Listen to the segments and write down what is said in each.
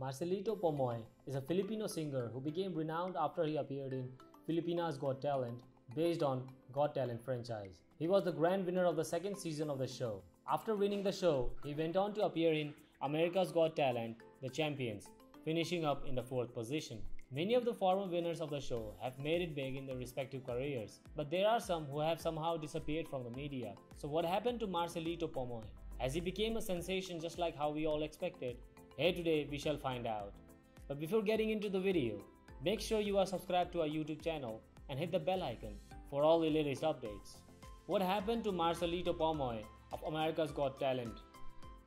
Marcelito Pomoy is a Filipino singer who became renowned after he appeared in Pilipinas Got Talent based on Got Talent franchise. He was the grand winner of the second season of the show. After winning the show, he went on to appear in America's Got Talent, The Champions, finishing up in the fourth position. Many of the former winners of the show have made it big in their respective careers, but there are some who have somehow disappeared from the media. So what happened to Marcelito Pomoy? As he became a sensation just like how we all expected, here today we shall find out. But before getting into the video, make sure you are subscribed to our YouTube channel and hit the bell icon for all the latest updates. What happened to Marcelito Pomoy of America's Got Talent?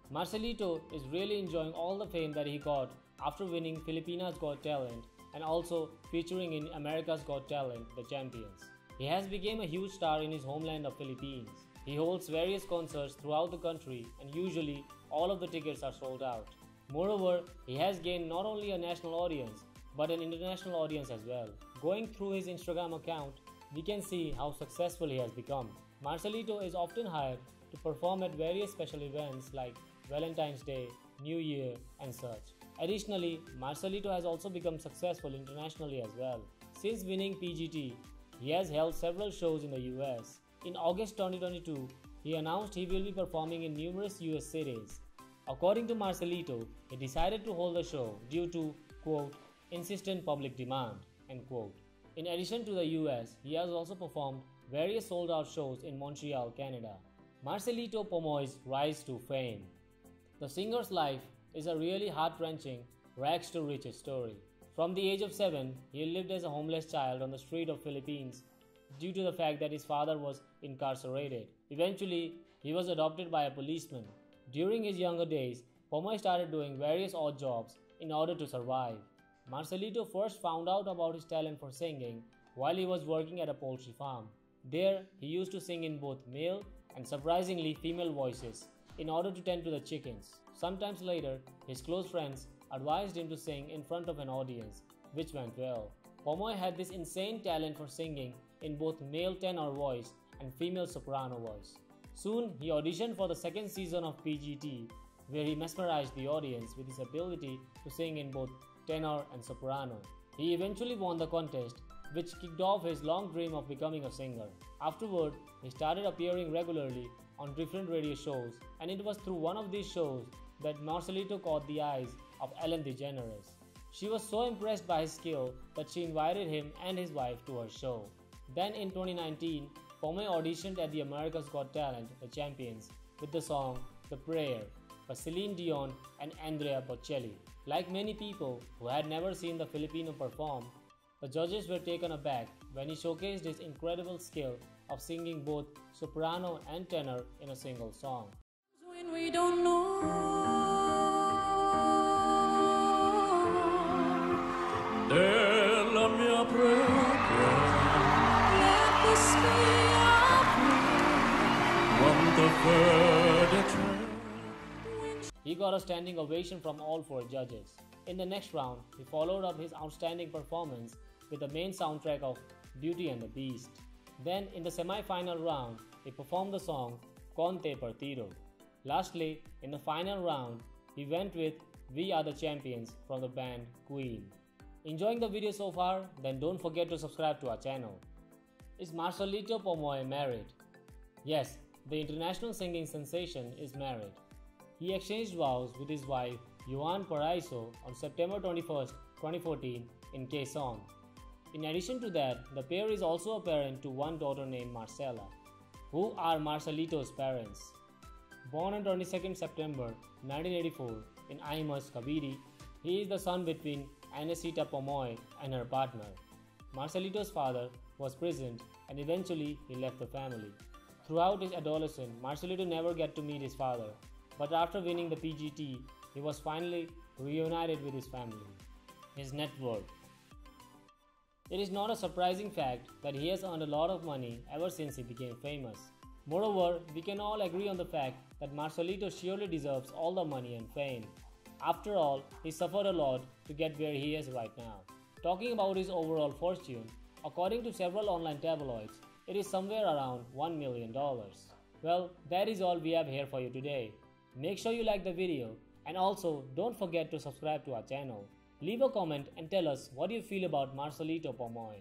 Marcelito is really enjoying all the fame that he got after winning Pilipinas Got Talent and also featuring in America's Got Talent, the champions. He has become a huge star in his homeland of Philippines. He holds various concerts throughout the country and usually all of the tickets are sold out. Moreover, he has gained not only a national audience but an international audience as well. Going through his Instagram account, we can see how successful he has become. Marcelito is often hired to perform at various special events like Valentine's Day, New Year, and such. Additionally, Marcelito has also become successful internationally as well. Since winning PGT, he has held several shows in the US. In August 2022, he announced he will be performing in numerous US cities. According to Marcelito, he decided to hold the show due to, quote, insistent public demand, end quote. In addition to the US, he has also performed various sold out shows in Montreal, Canada. Marcelito Pomoy's rise to fame. The singer's life is a really heart wrenching, rags to riches story. From the age of 7, he lived as a homeless child on the street of Philippines due to the fact that his father was incarcerated. Eventually, he was adopted by a policeman during his younger days, Pomoy started doing various odd jobs in order to survive. Marcelito first found out about his talent for singing while he was working at a poultry farm. There, he used to sing in both male and surprisingly female voices in order to tend to the chickens. Sometimes later, his close friends advised him to sing in front of an audience, which went well. Pomoy had this insane talent for singing in both male tenor voice and female soprano voice. Soon, he auditioned for the second season of PGT, where he mesmerized the audience with his ability to sing in both tenor and soprano. He eventually won the contest, which kicked off his long dream of becoming a singer. Afterward, he started appearing regularly on different radio shows, and it was through one of these shows that Marcelito caught the eyes of Ellen DeGeneres. She was so impressed by his skill that she invited him and his wife to her show. Then in 2019, Pomoy auditioned at the America's Got Talent, the champions, with the song The Prayer by Celine Dion and Andrea Bocelli. Like many people who had never seen the Filipino perform, the judges were taken aback when he showcased his incredible skill of singing both soprano and tenor in a single song. When we don't know he got a standing ovation from all four judges. In the next round, he followed up his outstanding performance with the main soundtrack of Beauty and the Beast. Then, in the semi-final round, he performed the song Con te partirò. Lastly, in the final round, he went with We Are the Champions from the band Queen. Enjoying the video so far? Then don't forget to subscribe to our channel. Is Marcelito Pomoy married? Yes, the international singing sensation is married. He exchanged vows with his wife Joan Paraiso on September 21, 2014 in Quezon. In addition to that, the pair is also a parent to one daughter named Marcela. Who are Marcelito's parents? Born on 22 September 1984 in Imus, Cavite, he is the son between Anesita Pomoy and her partner. Marcelito's father was present and eventually he left the family. Throughout his adolescence, Marcelito never got to meet his father, but after winning the PGT, he was finally reunited with his family. His net worth. It is not a surprising fact that he has earned a lot of money ever since he became famous. Moreover, we can all agree on the fact that Marcelito surely deserves all the money and fame. After all, he suffered a lot to get where he is right now. Talking about his overall fortune, according to several online tabloids, it is somewhere around $1 million. Well, that is all we have here for you today. Make sure you like the video And also, don't forget to subscribe to our channel. Leave a comment and tell us what you feel about Marcelito Pomoy.